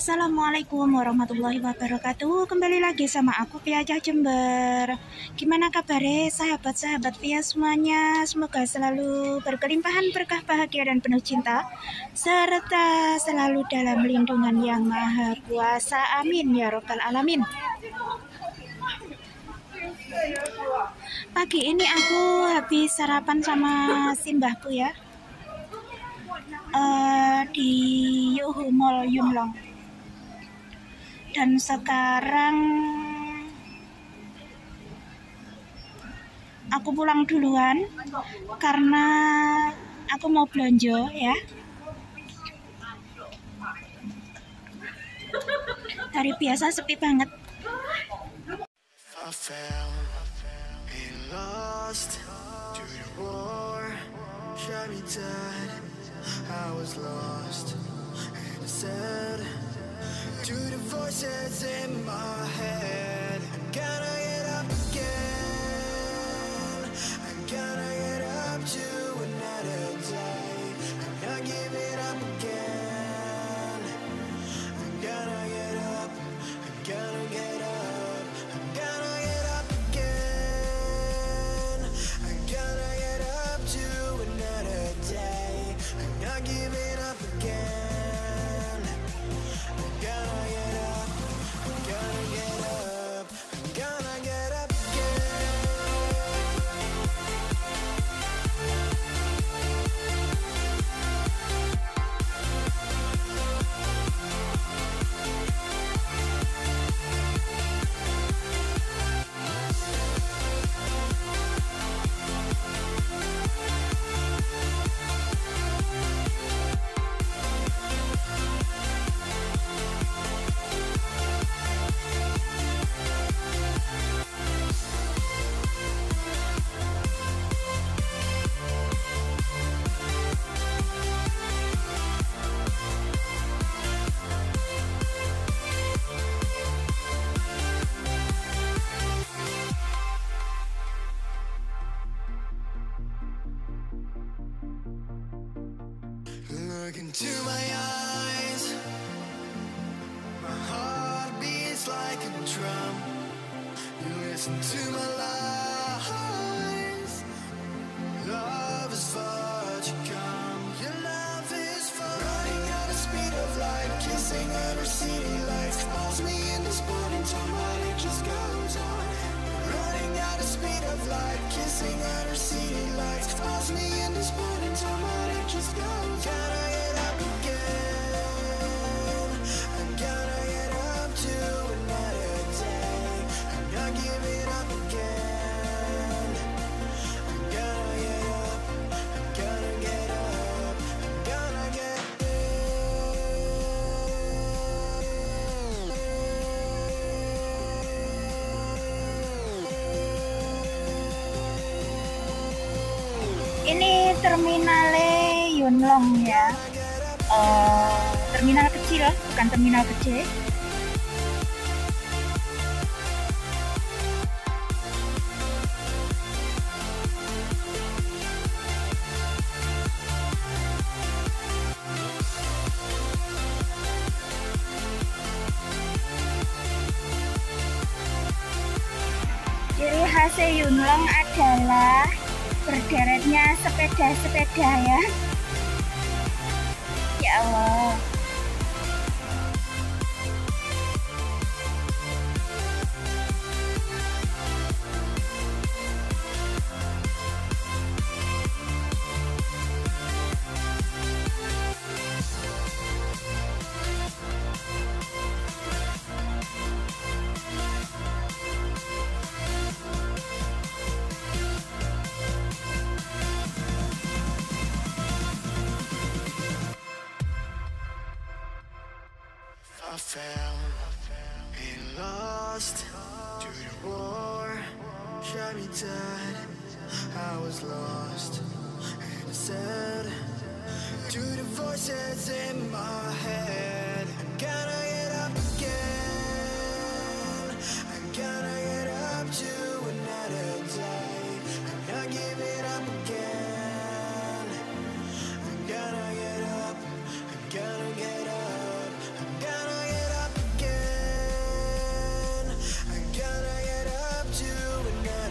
Assalamualaikum warahmatullahi wabarakatuh. Kembali lagi sama aku Piaja Jember. Gimana kabarnya sahabat-sahabat Pia semuanya? Semoga selalu berkelimpahan berkah bahagia dan penuh cinta Serta selalu dalam lindungan yang maha kuasa. Amin ya robbal alamin. Pagi ini aku habis sarapan sama simbahku ya. Uh, di Yuhu Mall Yunlong dan sekarang aku pulang duluan karena aku mau belanja ya. Hari biasa sepi banget. I was lost. And sad to the voices in my head. Ini terminal Yunlong ya. Uh, terminal kecil bukan terminal kecil. Ciri khas Yunlong adalah berderetnya sepeda-sepeda ya. Ya Allah lost sad to the voices in my head. I'm gonna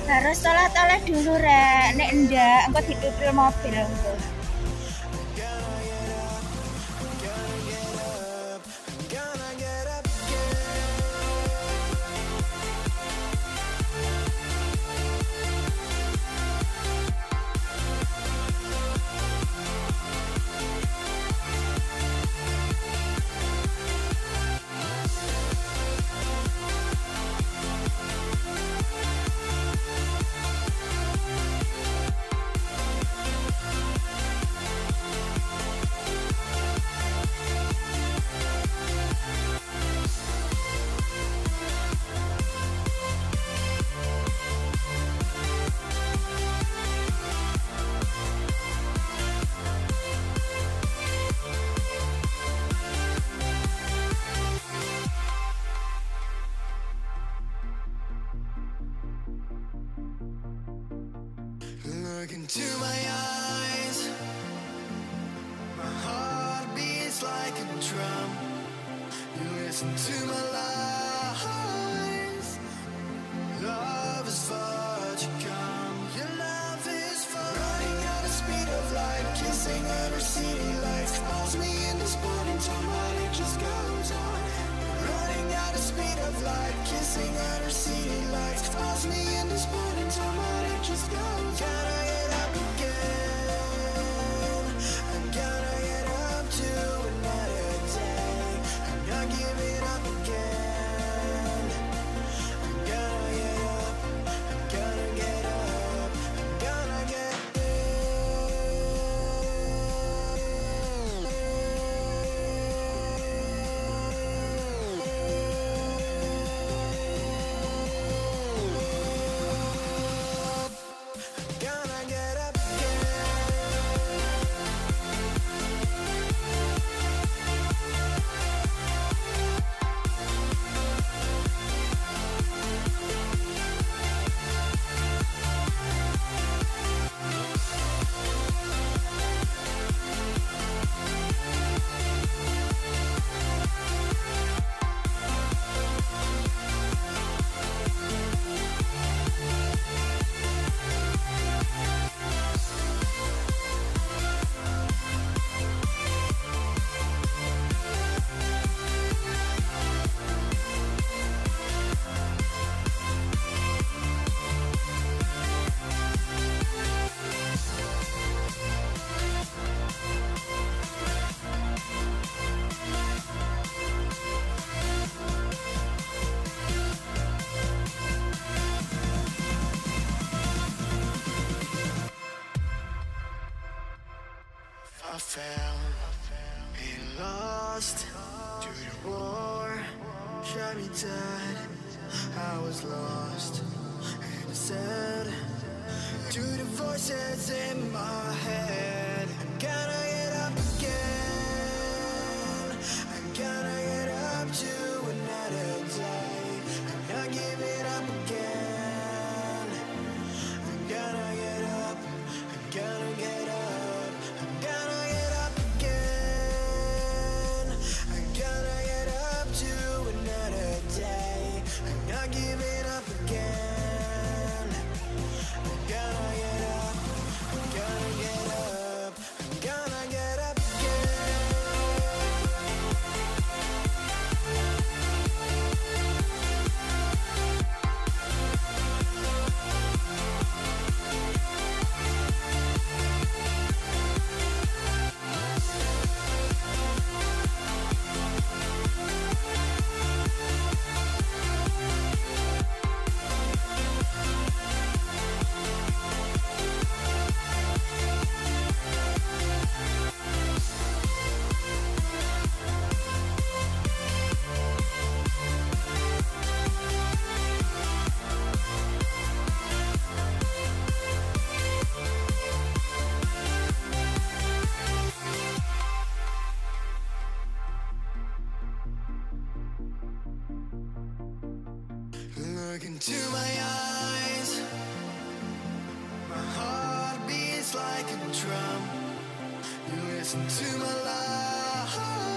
harus sholat oleh dulu rek. Nek ndak engko ditutup mobil. engko City lights me in just goes on. Running out of speed of light, kissing at her city lights calls me in this burning time, just goes on. lost. And sad to the voices in my head. listen to my life.